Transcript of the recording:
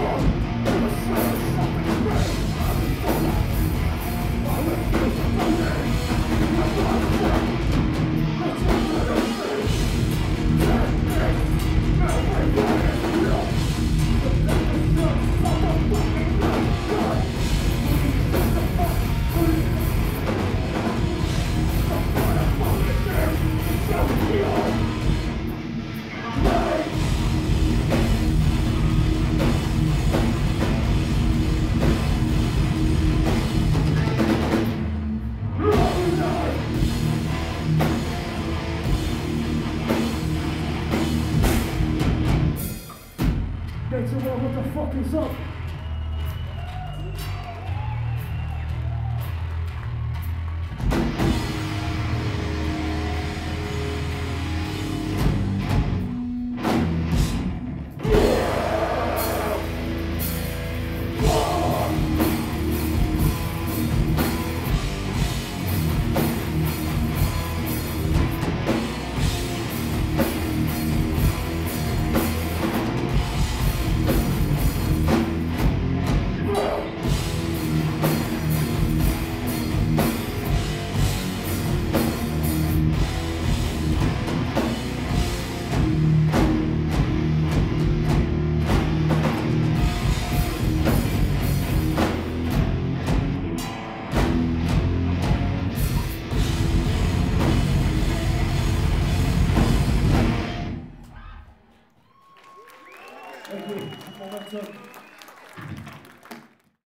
Thank 说.